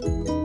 Bye.